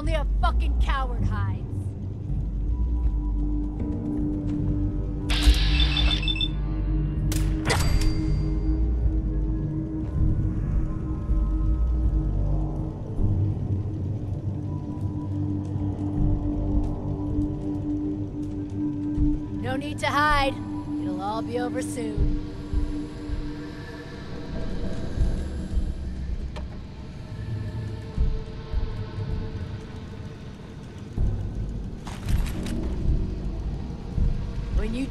Only a fucking coward hides. No need to hide. It'll all be over soon.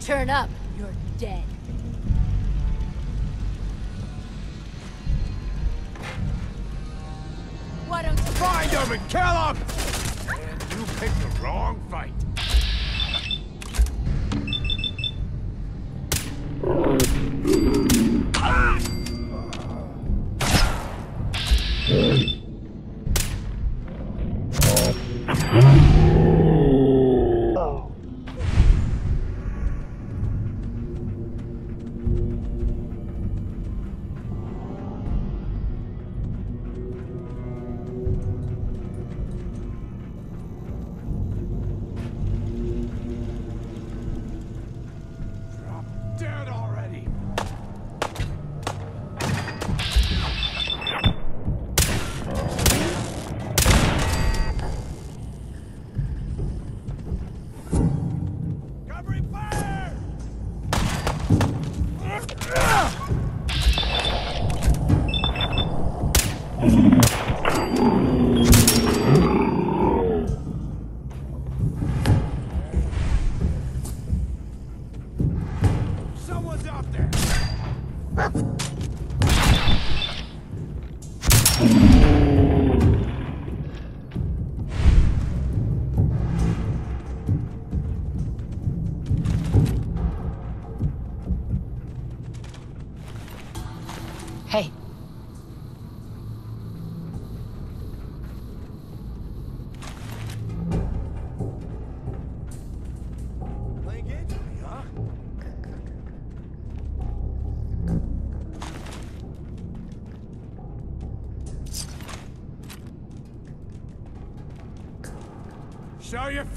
Turn up,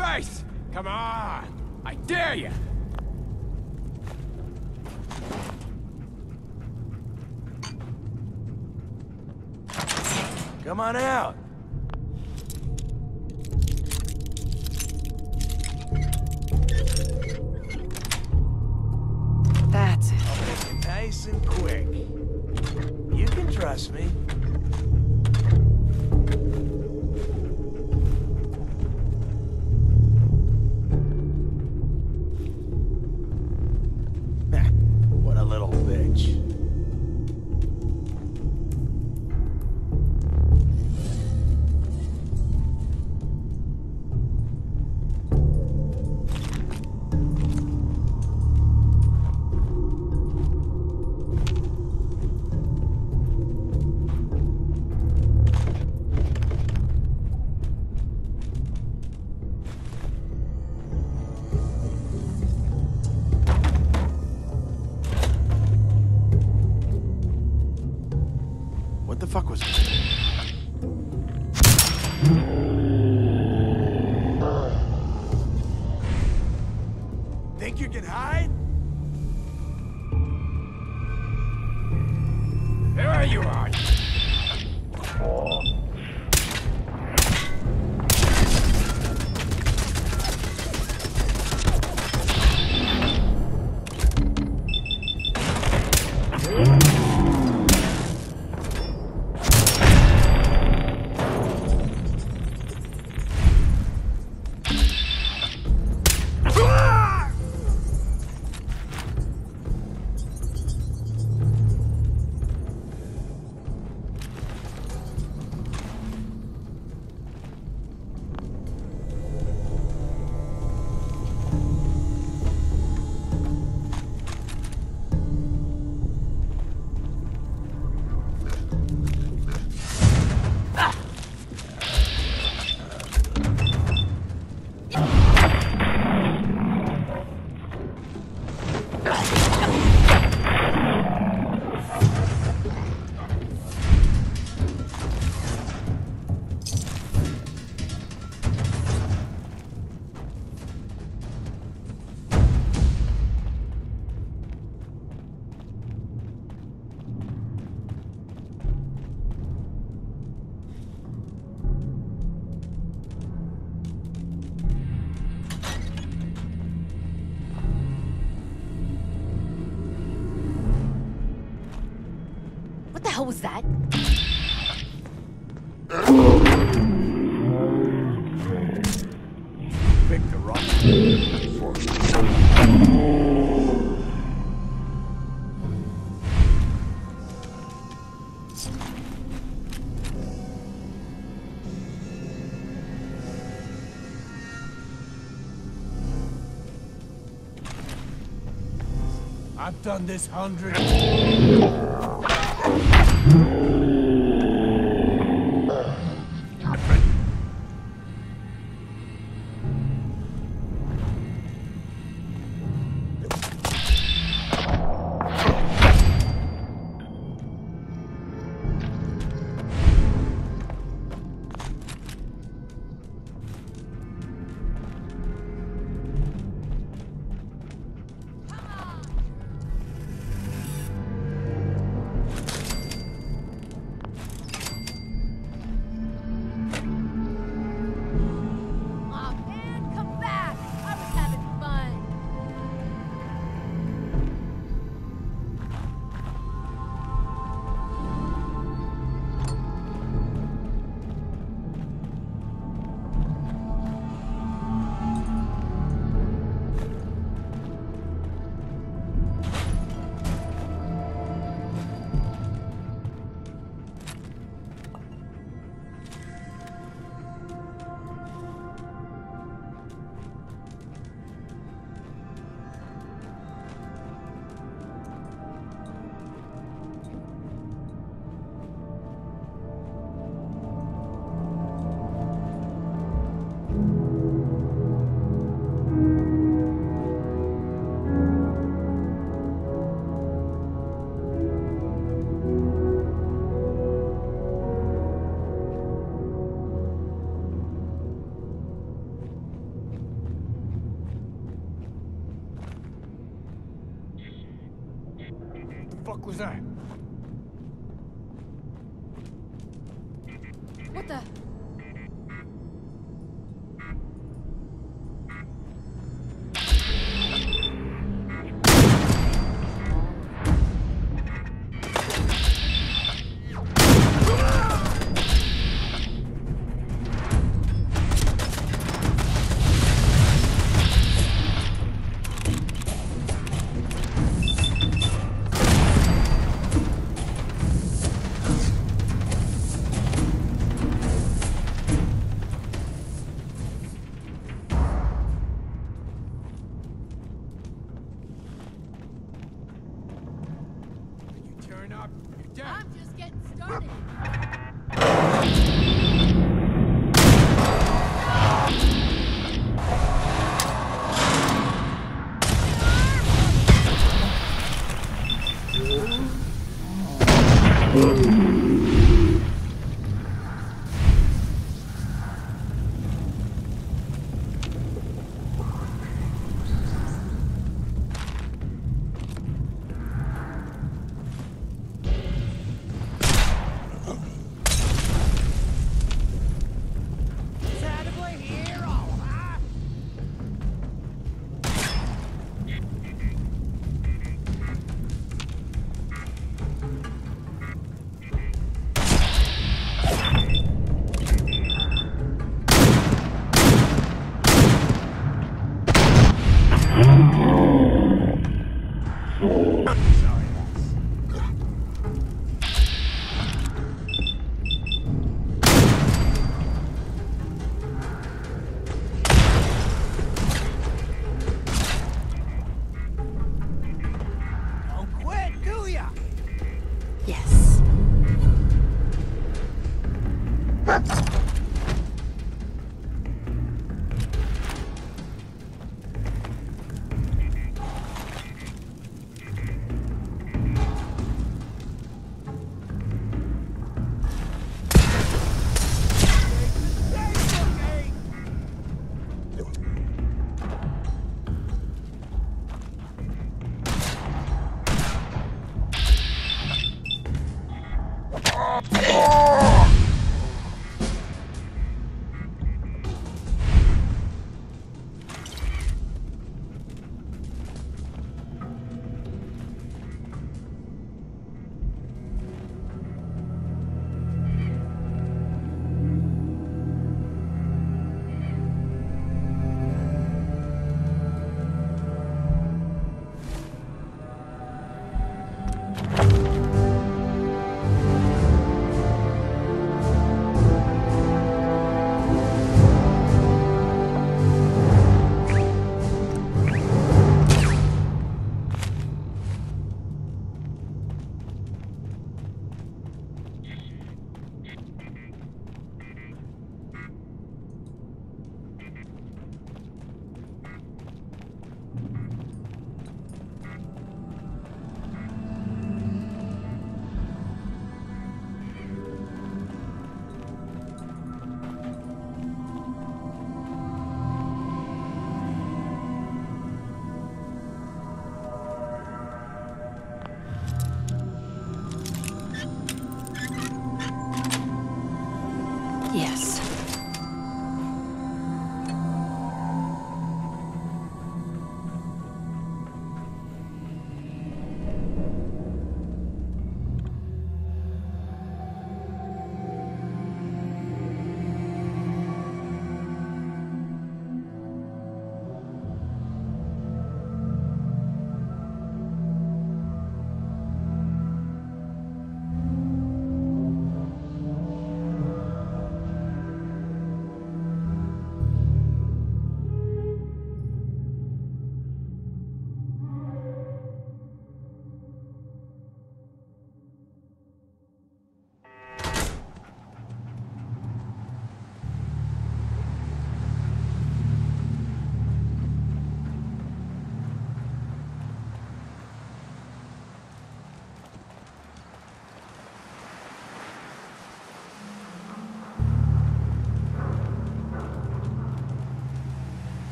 face! Come on! I dare you! Come on out! That's it. I'll make it nice and quick. You can trust me. What the fuck was that? Think you can hide? Done this hundred. Fuck was that? What the?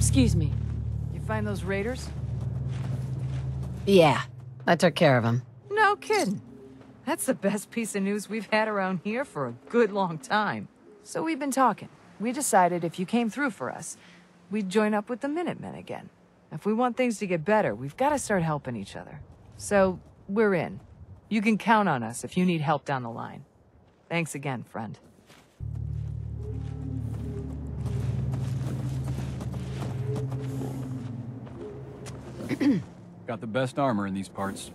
Excuse me. You find those raiders? Yeah, I took care of them. No kidding. That's the best piece of news we've had around here for a good long time. So we've been talking. We decided if you came through for us, we'd join up with the Minutemen again. If we want things to get better, we've got to start helping each other. So, we're in. You can count on us if you need help down the line. Thanks again, friend. Got the best armor in these parts.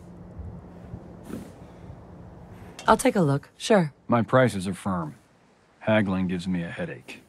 I'll take a look, sure. My prices are firm. Haggling gives me a headache.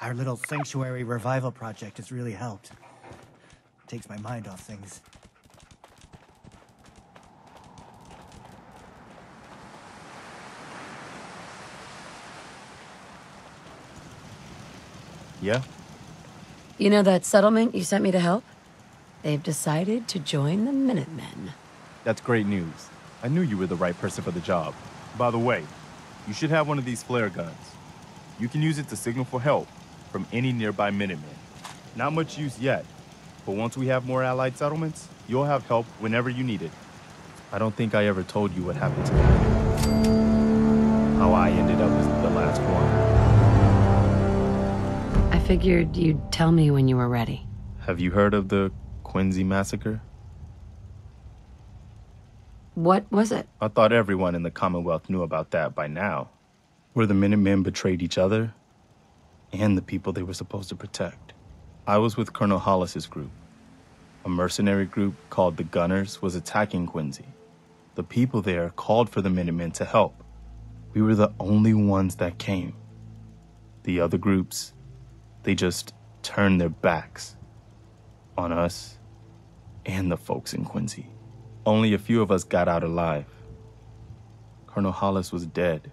Our little sanctuary revival project has really helped. Takes my mind off things. Yeah? You know that settlement you sent me to help? They've decided to join the Minutemen. That's great news. I knew you were the right person for the job. By the way, you should have one of these flare guns. You can use it to signal for help from any nearby Minutemen. Not much use yet, but once we have more allied settlements, you'll have help whenever you need it. I don't think I ever told you what happened to me. How I ended up as the last one. I figured you'd tell me when you were ready. Have you heard of the Quincy massacre? What was it? I thought everyone in the Commonwealth knew about that by now. Where the Minutemen betrayed each other and the people they were supposed to protect. I was with Colonel Hollis's group. A mercenary group called the Gunners was attacking Quincy. The people there called for the Minutemen to help. We were the only ones that came. The other groups, they just turned their backs on us and the folks in Quincy. Only a few of us got out alive. Colonel Hollis was dead.